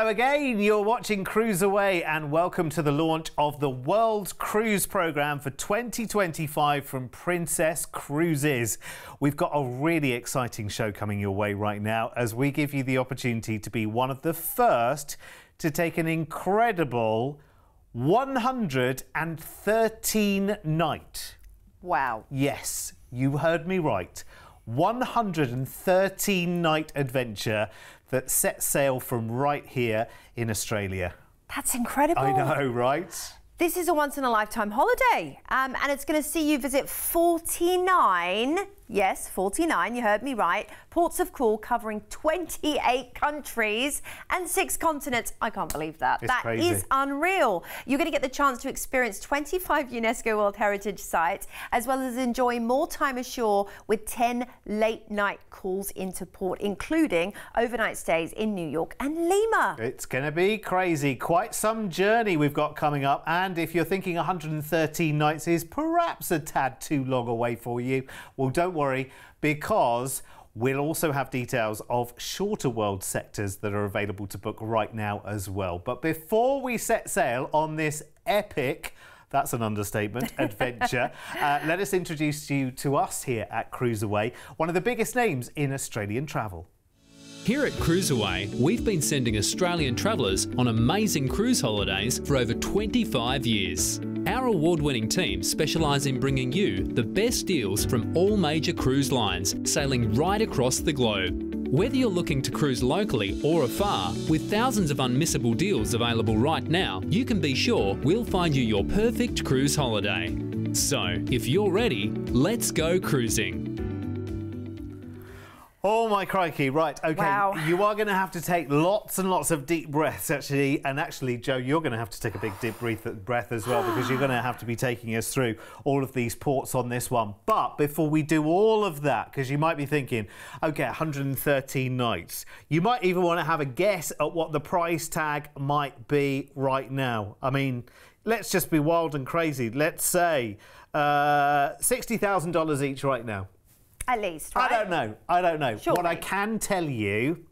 Hello again. You're watching Cruise Away and welcome to the launch of the World Cruise Programme for 2025 from Princess Cruises. We've got a really exciting show coming your way right now as we give you the opportunity to be one of the first to take an incredible 113 night. Wow. Yes, you heard me right. 113 night adventure that sets sail from right here in Australia. That's incredible. I know, right? This is a once in a lifetime holiday, um, and it's going to see you visit 49 Yes, 49, you heard me right. Ports of call covering 28 countries and six continents. I can't believe that. It's That crazy. is unreal. You're going to get the chance to experience 25 UNESCO World Heritage sites, as well as enjoy more time ashore with 10 late night calls into port, including overnight stays in New York and Lima. It's going to be crazy. Quite some journey we've got coming up. And if you're thinking 113 nights is perhaps a tad too long away for you, well, don't worry because we'll also have details of shorter world sectors that are available to book right now as well. But before we set sail on this epic that's an understatement. Adventure. uh, let us introduce you to us here at Cruise Away, one of the biggest names in Australian travel. Here at Cruiseaway, we've been sending Australian travellers on amazing cruise holidays for over 25 years. Our award winning team specialise in bringing you the best deals from all major cruise lines, sailing right across the globe. Whether you're looking to cruise locally or afar, with thousands of unmissable deals available right now, you can be sure we'll find you your perfect cruise holiday. So, if you're ready, let's go cruising. Oh my crikey! Right, okay. Wow. You are going to have to take lots and lots of deep breaths, actually. And actually, Joe, you're going to have to take a big deep breath, breath as well because you're going to have to be taking us through all of these ports on this one. But before we do all of that, because you might be thinking, okay, 113 nights. You might even want to have a guess at what the price tag might be right now. I mean, let's just be wild and crazy. Let's say uh, $60,000 each right now. At least, I don't know. I don't know. What I can tell you,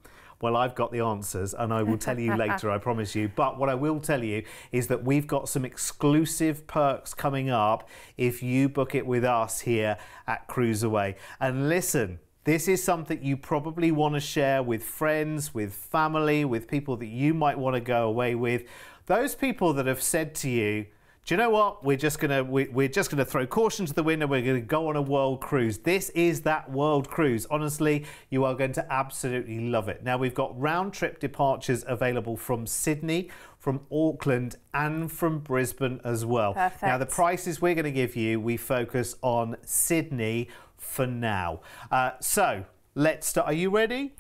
well, I've got the answers and I will tell you later, I promise you. But what I will tell you is that we've got some exclusive perks coming up if you book it with us here at Cruise Away. And listen, this is something you probably want to share with friends, with family, with people that you might want to go away with. Those people that have said to you, do you know what? We're just gonna we, we're just gonna throw caution to the wind and we're gonna go on a world cruise. This is that world cruise. Honestly, you are going to absolutely love it. Now we've got round trip departures available from Sydney, from Auckland, and from Brisbane as well. Perfect. Now the prices we're going to give you, we focus on Sydney for now. Uh, so let's start. Are you ready?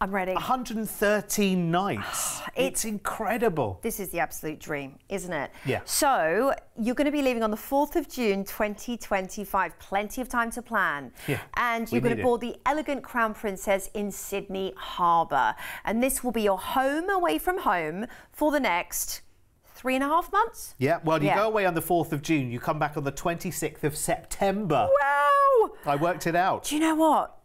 I'm ready. 113 nights. Ah, it's incredible. This is the absolute dream, isn't it? Yeah. So you're going to be leaving on the 4th of June 2025. Plenty of time to plan. Yeah, And you're going to it. board the Elegant Crown Princess in Sydney Harbour. And this will be your home away from home for the next three and a half months. Yeah, well, you Yeah. go away on the 4th of June, you come back on the 26th of September. Wow! I worked it out. Do you know what?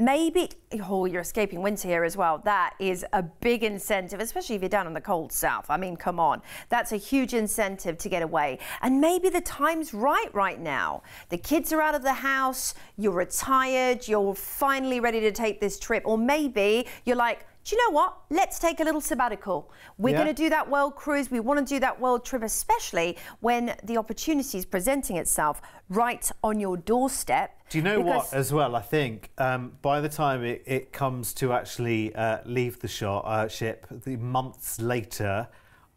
Maybe, oh, you're escaping winter here as well. That is a big incentive, especially if you're down in the cold south. I mean, come on. That's a huge incentive to get away. And maybe the time's right right now. The kids are out of the house, you're retired, you're finally ready to take this trip. Or maybe you're like, do you know what? Let's take a little sabbatical. We're Yeah. going to do that world cruise. We want to do that world trip, especially when the opportunity is presenting itself right on your doorstep. Do you know Because- what, as well? I think um, by the time it, it comes to actually uh, leave the shop, uh, ship, the months later,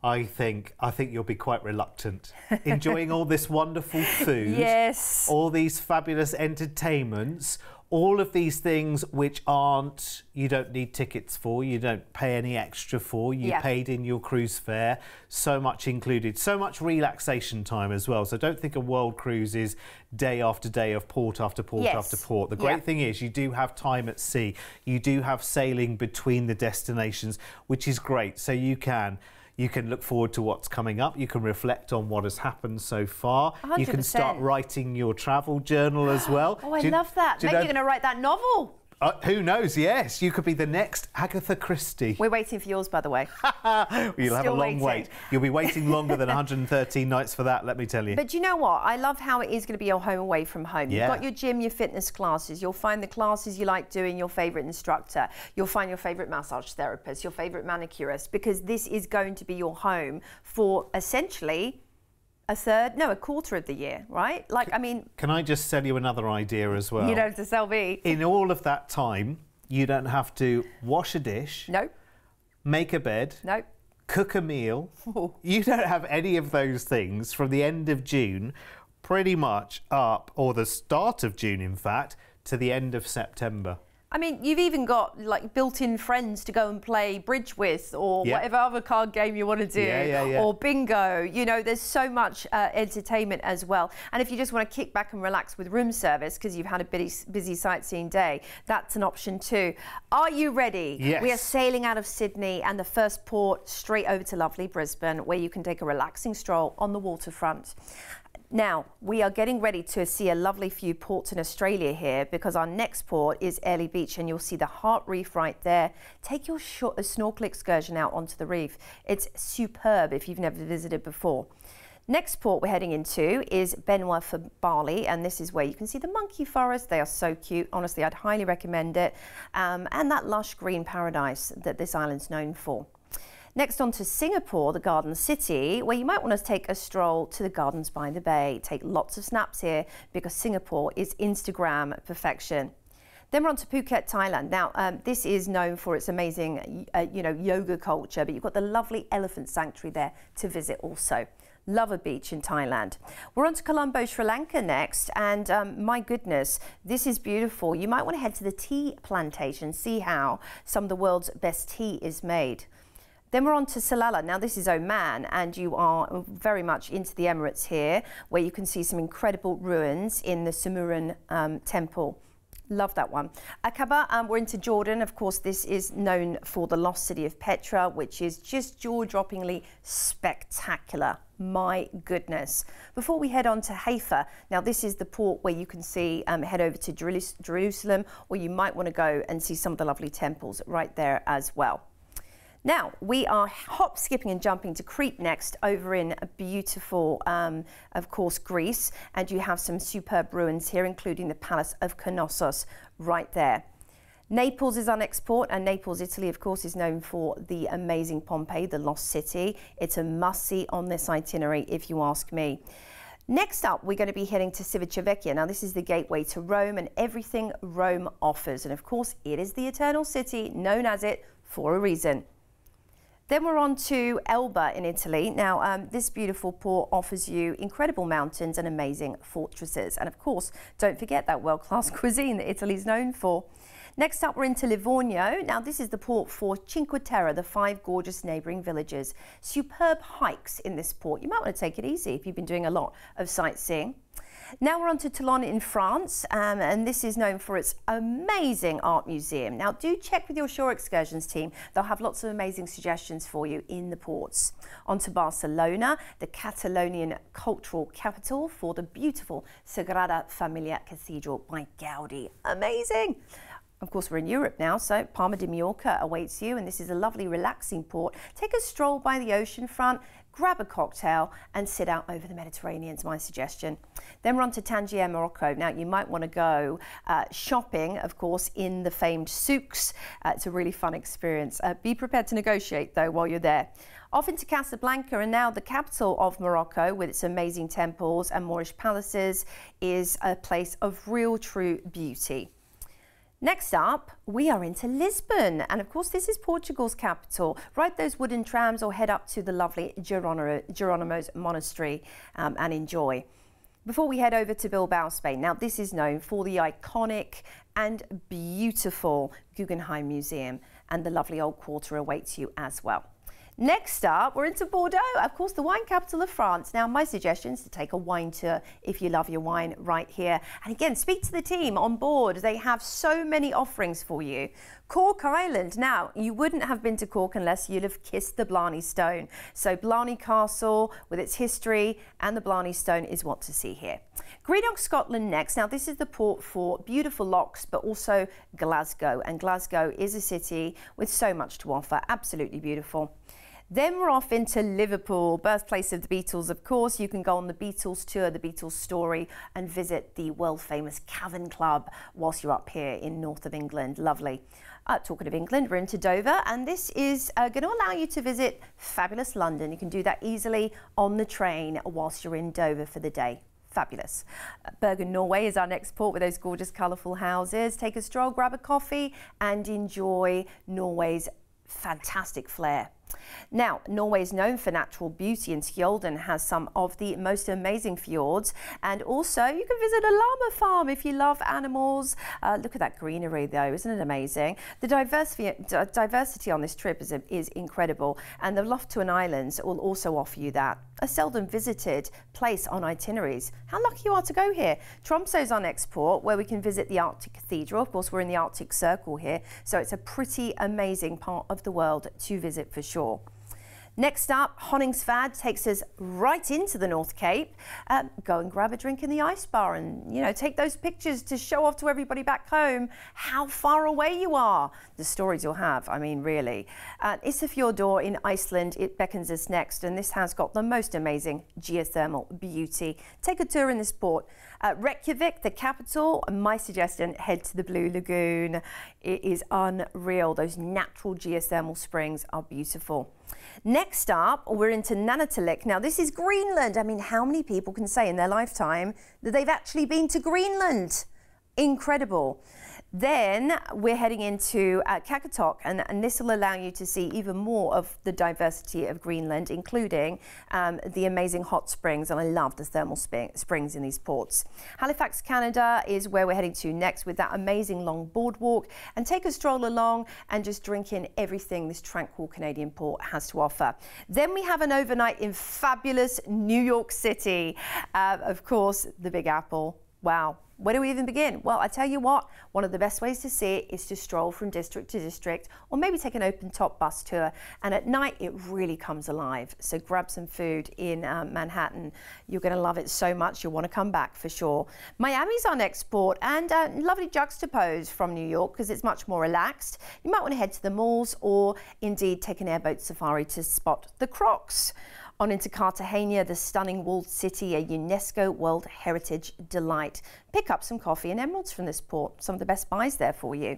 I think I think you'll be quite reluctant. Enjoying all this wonderful food, Yes. all these fabulous entertainments, all of these things which aren't you don't need tickets for, you don't pay any extra for, you Yeah. paid in your cruise fare, so much included, so much relaxation time as well. So don't think a world cruise is day after day of port after port Yes. after port. The great Yeah. thing is you do have time at sea. You do have sailing between the destinations, which is great. So you can you can look forward to what's coming up. You can reflect on what has happened so far. You can start writing your travel journal as well. Oh, I you- love that. you Maybe know- you're going to write that novel. Uh, who knows? Yes, you could be the next Agatha Christie. We're waiting for yours, by the way. You'll have a long waiting. wait. You'll be waiting longer than 113 nights for that, let me tell you. But you know what? I love how it is going to be your home away from home. Yeah. You've got your gym, your fitness classes. You'll find the classes you like doing, your favourite instructor. You'll find your favourite massage therapist, your favourite manicurist, because this is going to be your home for essentially a third, no, a quarter of the year, right? Like, I mean, Can I just sell you another idea as well? you don't have to sell me. In all of that time, you don't have to wash a dish, No, make a bed, no. cook a meal. You don't have any of those things from the end of June, pretty much up, or the start of June, in fact, to the end of September. I mean, you've even got like built-in friends to go and play bridge with, or Yeah. whatever other card game you want to do, Yeah, yeah, or bingo. You know, there's so much uh, entertainment as well. And if you just want to kick back and relax with room service because you've had a busy, busy sightseeing day, that's an option too. Are you ready? Yes. We are sailing out of Sydney and the first port straight over to lovely Brisbane, where you can take a relaxing stroll on the waterfront. Now, we are getting ready to see a lovely few ports in Australia here because our next port is Airlie Beach and you'll see the Heart Reef right there. Take your a snorkel excursion out onto the reef. It's superb if you've never visited before. Next port we're heading into is Benoa for Bali, and this is where you can see the monkey forest. They are so cute. Honestly, I'd highly recommend it. Um, and that lush green paradise that this island's known for. Next on to Singapore, the Garden City, where you might want to take a stroll to the gardens by the bay. Take lots of snaps here because Singapore is Instagram perfection. Then we're on to Phuket, Thailand. Now, um, this is known for its amazing, uh, you know, yoga culture, but you've got the lovely elephant sanctuary there to visit also. Love a beach in Thailand. We're on to Colombo, Sri Lanka next, and um, my goodness, this is beautiful. You might want to head to the tea plantation, see how some of the world's best tea is made. Then we're on to Salalah. Now, this is Oman, and you are very much into the Emirates here, where you can see some incredible ruins in the Sumhuram um, temple. Love that one. Aqaba, um, we're into Jordan. Of course, this is known for the lost city of Petra, which is just jaw droppingly spectacular. My goodness. Before we head on to Haifa, now this is the port where you can see, um, head over to Jerus- Jerusalem, or you might want to go and see some of the lovely temples right there as well. Now, we are hop, skipping, and jumping to Crete next over in a beautiful, um, of course, Greece. And you have some superb ruins here, including the Palace of Knossos right there. Naples is our next port, and Naples, Italy, of course, is known for the amazing Pompeii, the lost city. It's a must see on this itinerary, if you ask me. Next up, we're going to be heading to Civitavecchia. Now, this is the gateway to Rome and everything Rome offers. And of course, it is the eternal city, known as it for a reason. Then we're on to Elba in Italy. Now, um, this beautiful port offers you incredible mountains and amazing fortresses. And of course, don't forget that world class cuisine that Italy's known for. Next up, we're into Livorno. Now, this is the port for Cinque Terre, the five gorgeous neighbouring villages. Superb hikes in this port. You might want to take it easy if you've been doing a lot of sightseeing. Now we're on to Toulon in France, um, and this is known for its amazing art museum. Now, do check with your shore excursions team. They'll have lots of amazing suggestions for you in the ports. On to Barcelona, the Catalonian cultural capital for the beautiful Sagrada Familia Cathedral by Gaudi. Amazing! Of course, we're in Europe now, so Palma de Mallorca awaits you, and this is a lovely, relaxing port. Take a stroll by the ocean front, grab a cocktail, and sit out over the Mediterranean, is my suggestion. Then we're on to Tangier, Morocco. Now, you might want to go uh, shopping, of course, in the famed souks. Uh, it's a really fun experience. Uh, be prepared to negotiate, though, while you're there. Off into Casablanca, and now the capital of Morocco, with its amazing temples and Moorish palaces, is a place of real, true beauty. Next up, we are into Lisbon. And of course, this is Portugal's capital. Ride those wooden trams or head up to the lovely Geronimo, Jerónimos Monastery um, and enjoy. Before we head over to Bilbao, Spain, now this is known for the iconic and beautiful Guggenheim Museum, and the lovely old quarter awaits you as well. Next up, we're into Bordeaux, of course, the wine capital of France. Now, my suggestion is to take a wine tour if you love your wine right here. And again, speak to the team on board. They have so many offerings for you. Cork Ireland. Now, you wouldn't have been to Cork unless you'd have kissed the Blarney Stone. So, Blarney Castle, with its history, and the Blarney Stone is what to see here. Greenock, Scotland next. Now, this is the port for beautiful lochs, but also Glasgow. And Glasgow is a city with so much to offer. Absolutely beautiful. Then we're off into Liverpool, birthplace of the Beatles, of course. You can go on the Beatles tour, the Beatles story, and visit the world famous Cavern Club whilst you're up here in north of England. Lovely. Uh, talking of England, we're into Dover, and this is uh, going to allow you to visit fabulous London. You can do that easily on the train whilst you're in Dover for the day fabulous. Uh, Bergen, Norway is our next port with those gorgeous, colourful houses. Take a stroll, grab a coffee, and enjoy Norway's fantastic flair. Now, Norway is known for natural beauty, and Skjolden has some of the most amazing fjords. And also, you can visit a llama farm if you love animals. Uh, look at that greenery, though, isn't it amazing? The diversity, diversity on this trip is, is incredible, and the Lofoten Islands will also offer you that. A seldom visited place on itineraries. How lucky you are to go here. Tromsø is our next port, where we can visit the Arctic Cathedral. Of course, we're in the Arctic Circle here, so it's a pretty amazing part of the world to visit for sure door. Next up, Honningsvåg takes us right into the North Cape. Um, go and grab a drink in the ice bar and, you know, take those pictures to show off to everybody back home how far away you are. The stories you'll have, I mean, really. Uh, Isafjordur in Iceland, it beckons us next, and this has got the most amazing geothermal beauty. Take a tour in this port. Uh, Reykjavik, the capital, and my suggestion, head to the Blue Lagoon. It is unreal. Those natural geothermal springs are beautiful. Next up, we're into Nanortalik. Now, this is Greenland. I mean, how many people can say in their lifetime that they've actually been to Greenland? Incredible. Then we're heading into uh, Qaqortoq, and, and, this will allow you to see even more of the diversity of Greenland, including um, the amazing hot springs, and I love the thermal springs in these ports. Halifax, Canada is where we're heading to next with that amazing long boardwalk, and take a stroll along and just drink in everything this tranquil Canadian port has to offer. Then we have an overnight in fabulous New York City. Uh, of course, the Big Apple. Wow, where do we even begin? Well, I tell you what, one of the best ways to see it is to stroll from district to district or maybe take an open top bus tour. And at night, it really comes alive. So grab some food in um, Manhattan. You're going to love it so much, you'll want to come back for sure. Miami's our next port and uh, lovely juxtapose from New York because it's much more relaxed. You might want to head to the malls or indeed take an airboat safari to spot the crocs. On into Cartagena, the stunning walled city, a UNESCO World Heritage delight. Pick up some coffee and emeralds from this port. Some of the best buys there for you.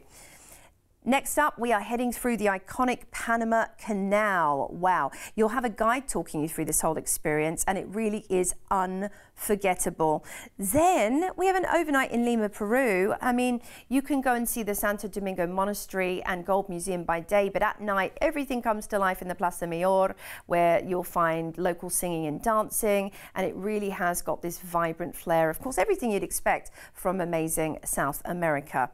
Next up, we are heading through the iconic Panama Canal. Wow. You'll have a guide talking you through this whole experience, and it really is unforgettable. Then we have an overnight in Lima, Peru. I mean, you can go and see the Santo Domingo Monastery and Gold Museum by day, but at night, everything comes to life in the Plaza Mayor, where you'll find local singing and dancing, and it really has got this vibrant flair. Of course, everything you'd expect from amazing South America.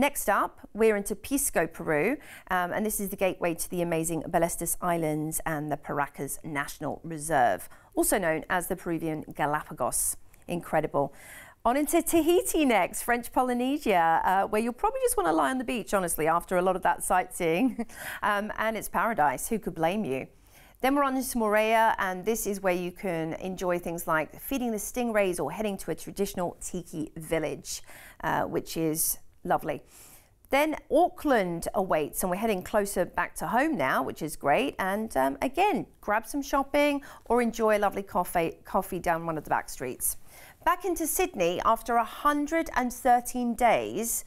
Next up, we're into Pisco, Peru, um, and this is the gateway to the amazing Ballestas Islands and the Paracas National Reserve, also known as the Peruvian Galapagos. Incredible. On into Tahiti next, French Polynesia, uh, where you'll probably just want to lie on the beach, honestly, after a lot of that sightseeing. um, and it's paradise. Who could blame you? Then we're on to Moorea, and this is where you can enjoy things like feeding the stingrays or heading to a traditional tiki village, uh, which is lovely. Then Auckland awaits, and we're heading closer back to home now, which is great. And um, again, grab some shopping or enjoy a lovely coffee, coffee down one of the back streets. Back into Sydney after 113 days,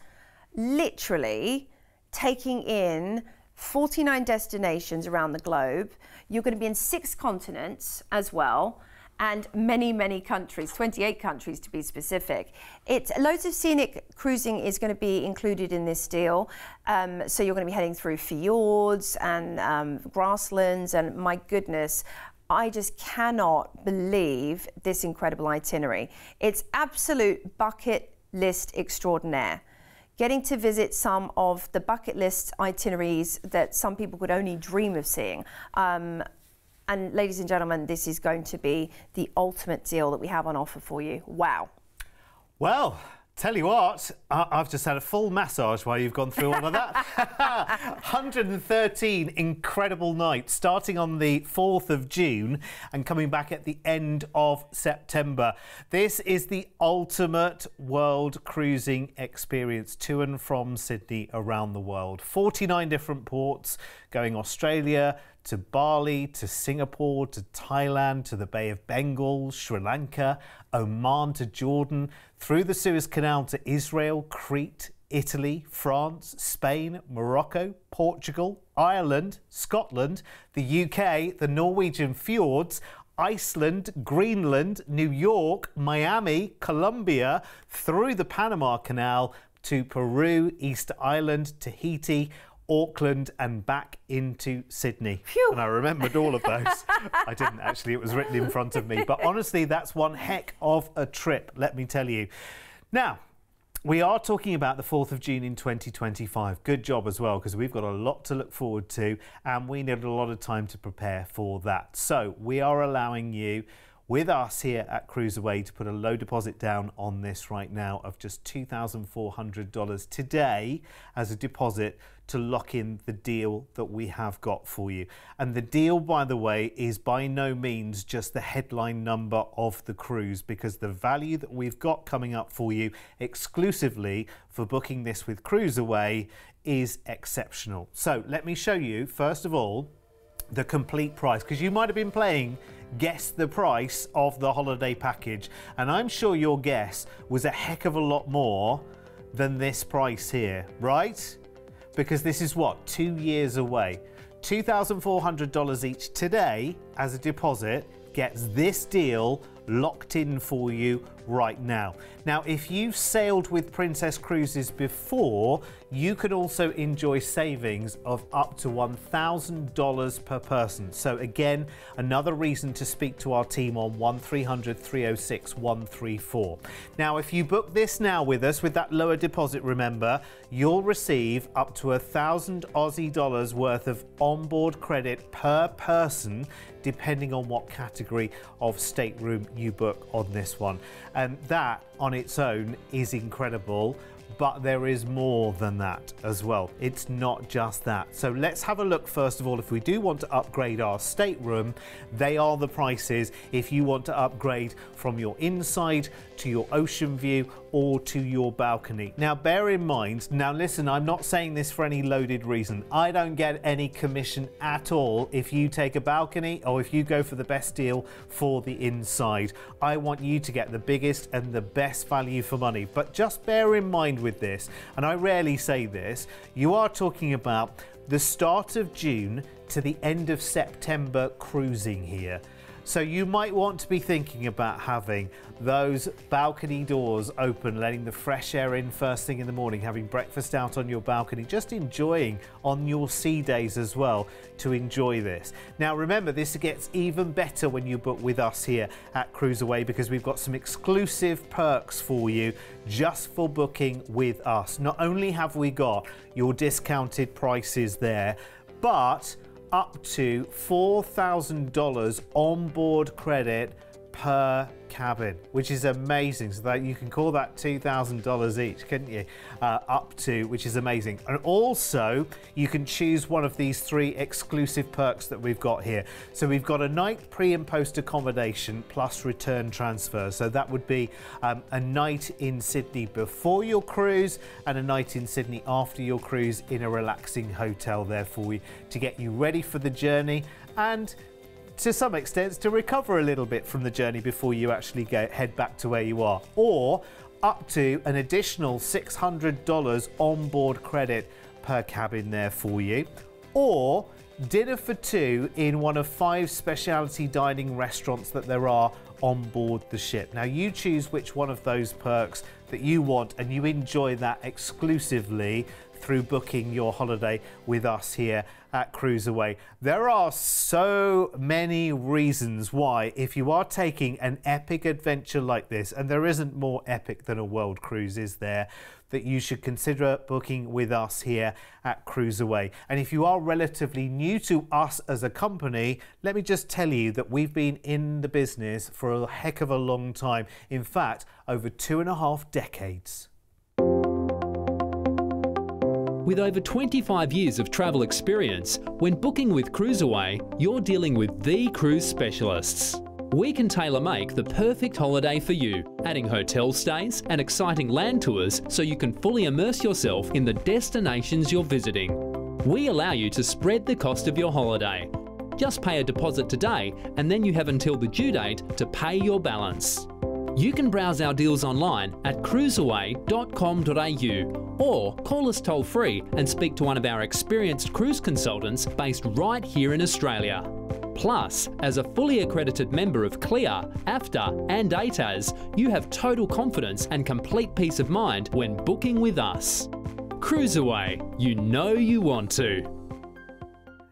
literally taking in 49 destinations around the globe. You're going to be in six continents as well and many, many countries, 28 countries to be specific. It's loads of scenic cruising is going to be included in this deal. Um, so you're going to be heading through fjords and um, grasslands, and my goodness, I just cannot believe this incredible itinerary. It's absolute bucket list extraordinaire. getting to visit some of the bucket list itineraries that some people could only dream of seeing. Um, and ladies and gentlemen, this is going to be the ultimate deal that we have on offer for you. Wow. Well, Tell you what, I've just had a full massage while you've gone through all of that. 113 incredible nights starting on the 4th of June and coming back at the end of September. This is the ultimate world cruising experience to and from Sydney around the world. 49 different ports going Australia, to Bali, to Singapore, to Thailand, to the Bay of Bengal, Sri Lanka, Oman to Jordan, through the Suez Canal to Israel, Crete, Italy, France, Spain, Morocco, Portugal, Ireland, Scotland, the UK, the Norwegian fjords, Iceland, Greenland, New York, Miami, Colombia, through the Panama Canal to Peru, Easter Island, Tahiti, Auckland and back into Sydney. Phew. And I remembered all of those. I didn't actually, it was written in front of me. But honestly, that's one heck of a trip, let me tell you. Now, we are talking about the 4th of June in 2025. Good job as well, because we've got a lot to look forward to and we need a lot of time to prepare for that. So we are allowing you with us here at Cruiseaway to put a low deposit down on this right now of just $2,400 today as a deposit to lock in the deal that we have got for you. And the deal, by the way, is by no means just the headline number of the cruise because the value that we've got coming up for you exclusively for booking this with Cruiseaway is exceptional. So let me show you, first of all, the complete price because you might have been playing guess the price of the holiday package and I'm sure your guess was a heck of a lot more than this price here, right? Because this is what, two years away. $2,400 each today as a deposit gets this deal locked in for you right now. Now, if you've sailed with Princess Cruises before, you can also enjoy savings of up to $1,000 per person. So again, another reason to speak to our team on 1300 306 134. Now, if you book this now with us with that lower deposit, remember, you'll receive up to a thousand Aussie dollars worth of onboard credit per person depending on what category of stateroom you book on this one. And that on its own is incredible but there is more than that as well. It's not just that. So let's have a look first of all. If we do want to upgrade our stateroom, they are the prices if you want to upgrade from your inside to your ocean view or to your balcony. Now, bear in mind, now listen, I'm not saying this for any loaded reason. I don't get any commission at all if you take a balcony or if you go for the best deal for the inside. I want you to get the biggest and the best value for money. But just bear in mind with this, and I rarely say this, you are talking about the start of June to the end of September cruising here. So you might want to be thinking about having those balcony doors open, letting the fresh air in first thing in the morning, having breakfast out on your balcony, just enjoying on your sea days as well to enjoy this. Now remember, this gets even better when you book with us here at Cruiseaway because we've got some exclusive perks for you just for booking with us. Not only have we got your discounted prices there, but up to $4,000 onboard credit per cabin, which is amazing. So that you can call that $2,000 each, couldn't you? Uh, up to, which is amazing. And also, you can choose one of these three exclusive perks that we've got here. So we've got a night pre and post accommodation plus return transfer. So that would be um, a night in Sydney before your cruise and a night in Sydney after your cruise in a relaxing hotel there for you to get you ready for the journey and to some extent to recover a little bit from the journey before you actually go, head back to where you are. Or up to an additional $600 onboard credit per cabin there for you. Or dinner for two in one of five specialty dining restaurants that there are on board the ship. Now you choose which one of those perks that you want and you enjoy that exclusively through booking your holiday with us here at Cruiseaway. There are so many reasons why, if you are taking an epic adventure like this, and there isn't more epic than a world cruise, is there? that you should consider booking with us here at Cruiseaway. And if you are relatively new to us as a company, let me just tell you that we've been in the business for a heck of a long time. In fact, over two and a half decades. With over 25 years of travel experience, when booking with Cruiseaway, you're dealing with the cruise specialists we can tailor make the perfect holiday for you, adding hotel stays and exciting land tours so you can fully immerse yourself in the destinations you're visiting. We allow you to spread the cost of your holiday. Just pay a deposit today and then you have until the due date to pay your balance. You can browse our deals online at cruiseaway.com.au or call us toll free and speak to one of our experienced cruise consultants based right here in Australia. Plus, as a fully accredited member of CLIA, AFTA, and ATAS, you have total confidence and complete peace of mind when booking with us. Cruiseaway, you know you want to.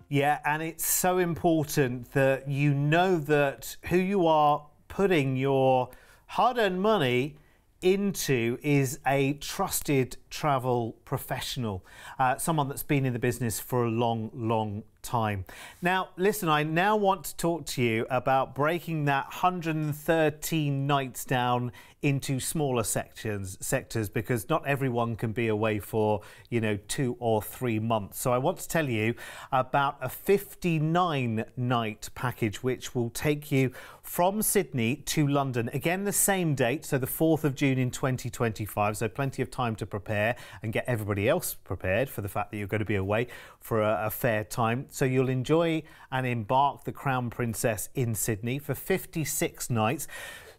Yeah, and it's so important that you know that who you are putting your hard earned money into is a trusted travel professional, uh, someone that's been in the business for a long, long time. Now, listen, I now want to talk to you about breaking that 113 nights down into smaller sections sectors because not everyone can be away for, you know, 2 or 3 months. So I want to tell you about a 59 night package which will take you from Sydney to London. Again the same date, so the 4th of June in 2025, so plenty of time to prepare and get everybody else prepared for the fact that you're going to be away for a, a fair time. So you'll enjoy and embark the Crown Princess in Sydney for 56 nights.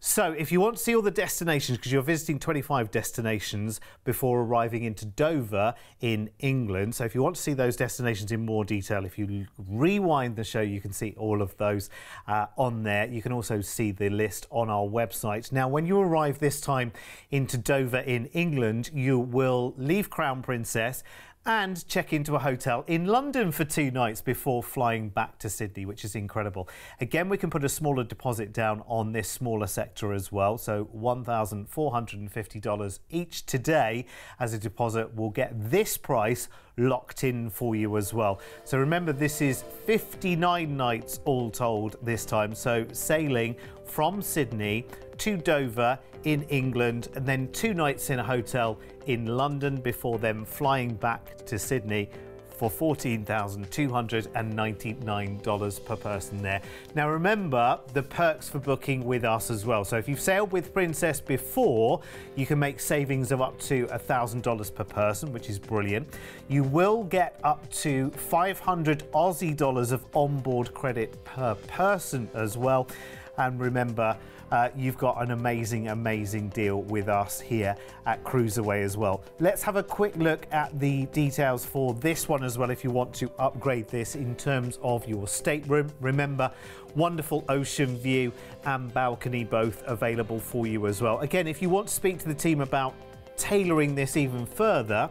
So, if you want to see all the destinations, because you're visiting 25 destinations before arriving into Dover in England. So, if you want to see those destinations in more detail, if you rewind the show, you can see all of those uh, on there. You can also see the list on our website. Now, when you arrive this time into Dover in England, you will leave Crown Princess and check into a hotel in London for two nights before flying back to Sydney, which is incredible. Again, we can put a smaller deposit down on this smaller sector as well. So $1,450 each today as a deposit will get this price locked in for you as well. So remember, this is 59 nights all told this time. So sailing from Sydney to Dover in England and then two nights in a hotel in London before then flying back to Sydney for $14,299 per person there. Now remember the perks for booking with us as well. So if you've sailed with Princess before, you can make savings of up to $1,000 per person, which is brilliant. You will get up to 500 Aussie dollars of onboard credit per person as well. And remember, uh, you've got an amazing, amazing deal with us here at Cruiseaway as well. Let's have a quick look at the details for this one as well if you want to upgrade this in terms of your stateroom. Remember, wonderful ocean view and balcony both available for you as well. Again, if you want to speak to the team about tailoring this even further,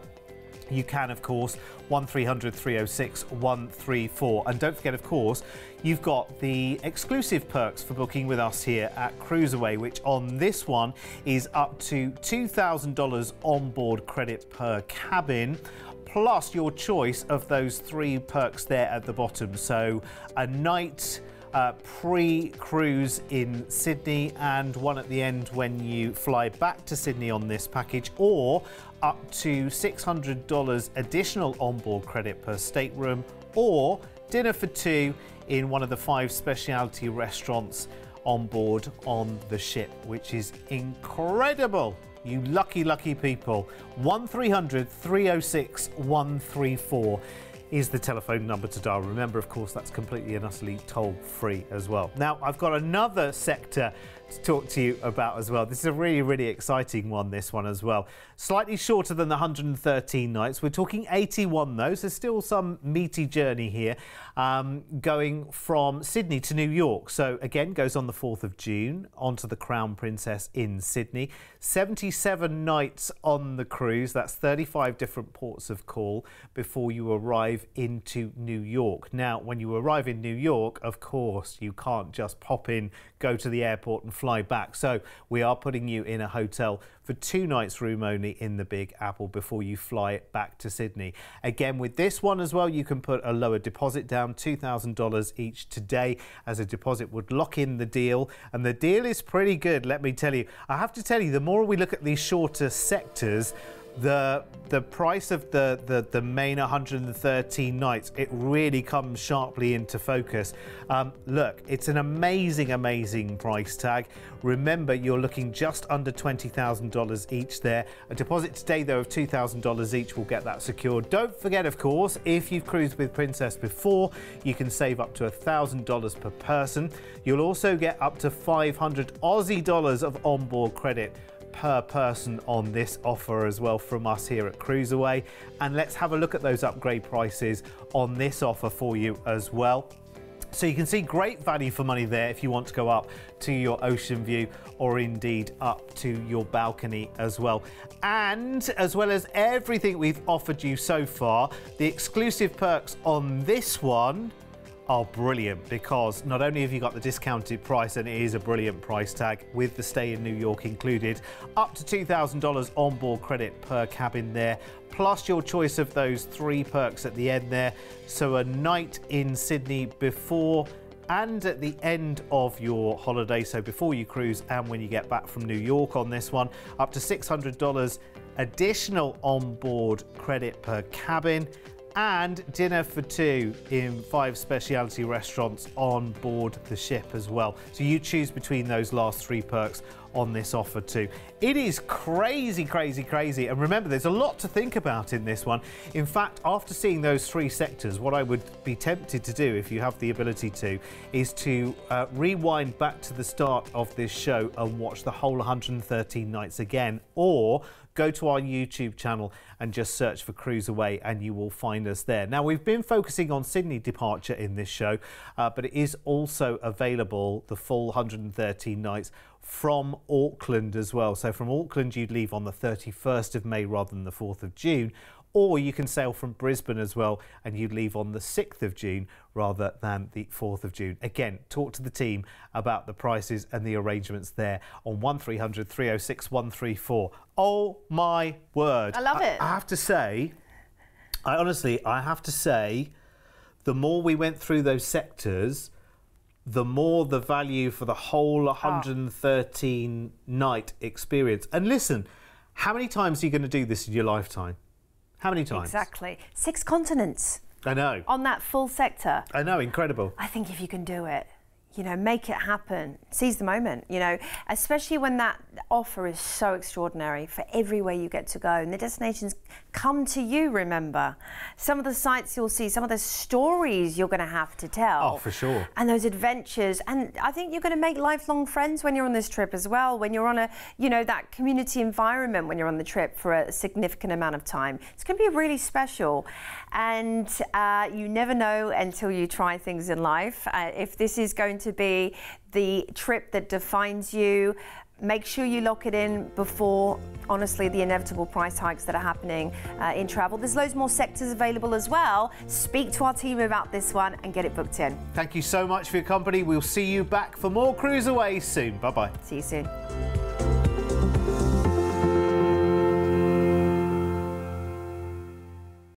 you can, of course, 1300 306 134. And don't forget, of course, you've got the exclusive perks for booking with us here at Cruiseaway, which on this one is up to $2,000 onboard credit per cabin plus your choice of those three perks there at the bottom. So a night uh, pre-cruise in Sydney and one at the end when you fly back to Sydney on this package or up to $600 additional onboard credit per stateroom or dinner for two in one of the five specialty restaurants on board on the ship, which is incredible. You lucky, lucky people. 1300 306 134 is the telephone number to dial. Remember, of course, that's completely and utterly toll free as well. Now, I've got another sector to talk to you about as well. This is a really, really exciting one, this one as well. Slightly shorter than the 113 nights. We're talking 81 though, so still some meaty journey here, um, going from Sydney to New York. So again, goes on the 4th of June onto the Crown Princess in Sydney. 77 nights on the cruise. That's 35 different ports of call before you arrive into New York. Now, when you arrive in New York, of course, you can't just pop in, go to the airport and fly back. So we are putting you in a hotel for two nights room only in the Big Apple before you fly back to Sydney. Again, with this one as well, you can put a lower deposit down, $2,000 each today as a deposit would lock in the deal. And the deal is pretty good, let me tell you. I have to tell you, the more we look at these shorter sectors, the the price of the, the, the main 113 nights, it really comes sharply into focus. Um, look, it's an amazing, amazing price tag. Remember, you're looking just under $20,000 each there. A deposit today, though, of $2,000 each will get that secured. Don't forget, of course, if you've cruised with Princess before, you can save up to $1,000 per person. You'll also get up to 500 Aussie dollars of onboard credit per person on this offer as well from us here at Cruiseaway. And let's have a look at those upgrade prices on this offer for you as well. So you can see great value for money there if you want to go up to your ocean view or indeed up to your balcony as well. And as well as everything we've offered you so far, the exclusive perks on this one are brilliant because not only have you got the discounted price and it is a brilliant price tag with the stay in New York included, up to $2,000 onboard credit per cabin there, plus your choice of those three perks at the end there. So a night in Sydney before and at the end of your holiday, so before you cruise and when you get back from New York on this one, up to $600 additional onboard credit per cabin and dinner for two in five specialty restaurants on board the ship as well. So you choose between those last three perks on this offer too. It is crazy, crazy, crazy. And remember, there's a lot to think about in this one. In fact, after seeing those three sectors, what I would be tempted to do, if you have the ability to, is to uh, rewind back to the start of this show and watch the whole 113 nights again, or go to our YouTube channel and just search for Cruise Away and you will find us there. Now, we've been focusing on Sydney departure in this show, uh, but it is also available the full 113 nights from Auckland as well. So from Auckland, you'd leave on the 31st of May rather than the 4th of June or you can sail from Brisbane as well and you leave on the 6th of June rather than the 4th of June. Again, talk to the team about the prices and the arrangements there on 1300 306 134. Oh my word. I love it. I, I have to say, I honestly, I have to say, the more we went through those sectors, the more the value for the whole 113 night experience. And listen, how many times are you going to do this in your lifetime? How many times? Exactly. Six continents I know. on that full sector. I know, incredible. I think if you can do it, you know, make it happen, seize the moment, you know, especially when that offer is so extraordinary for everywhere you get to go. And the destinations come to you, remember. Some of the sights you'll see, some of the stories you're going to have to tell. Oh, for sure. And those adventures. And I think you're going to make lifelong friends when you're on this trip as well, when you're on a, you know, that community environment when you're on the trip for a significant amount of time. It's going to be really special. And uh, you never know until you try things in life. Uh, if this is going to be the trip that defines you, make sure you lock it in before, honestly, the inevitable price hikes that are happening uh, in travel. There's loads more sectors available as well. Speak to our team about this one and get it booked in. Thank you so much for your company. We'll see you back for more Cruise Away soon. Bye bye. See you soon.